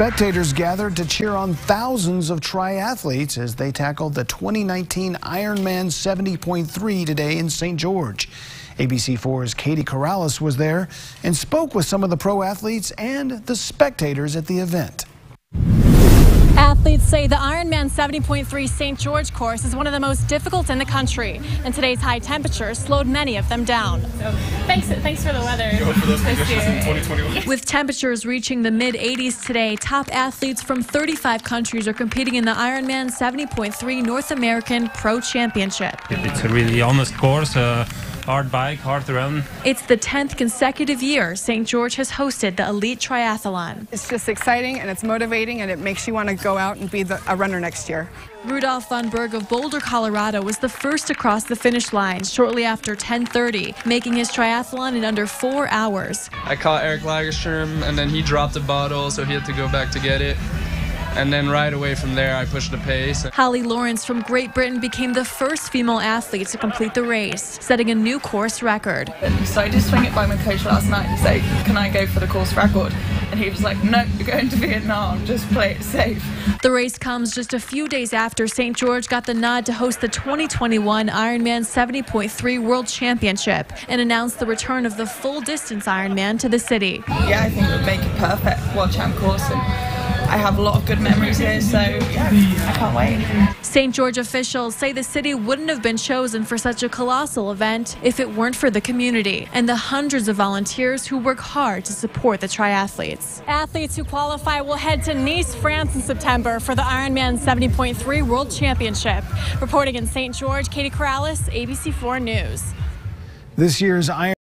Spectators gathered to cheer on thousands of triathletes as they tackled the 2019 Ironman 70.3 today in St. George. ABC4's Katie Corrales was there and spoke with some of the pro athletes and the spectators at the event. Athletes say the Ironman 70.3 St. George course is one of the most difficult in the country, and today's high temperatures slowed many of them down. So thanks, thanks for the weather. With temperatures reaching the mid 80s today, top athletes from 35 countries are competing in the Ironman 70.3 North American Pro Championship. It's a really honest course. Uh, hard bike, hard to run. It's the 10th consecutive year St. George has hosted the Elite Triathlon. It's just exciting and it's motivating and it makes you want to go out and be the, a runner next year. Rudolph von Berg of Boulder, Colorado was the first to cross the finish line shortly after 10:30, making his triathlon in under 4 hours. I caught Eric Lagerstrom and then he dropped a bottle so he had to go back to get it. And then right away from there, I pushed the pace. Holly Lawrence from Great Britain became the first female athlete to complete the race, setting a new course record. So I did swing it by my coach last night and say, Can I go for the course record? And he was like, No, you're going to Vietnam, just play it safe. The race comes just a few days after St. George got the nod to host the 2021 Ironman 70.3 World Championship and announced the return of the full distance Ironman to the city. Yeah, I think it would make it perfect World Champ course. And I have a lot of good memories here, so yeah, I can't wait. St. George officials say the city wouldn't have been chosen for such a colossal event if it weren't for the community and the hundreds of volunteers who work hard to support the triathletes. Athletes who qualify will head to Nice, France in September for the Ironman 70.3 World Championship. Reporting in St. George, Katie Corrales, ABC4 News. This year's Iron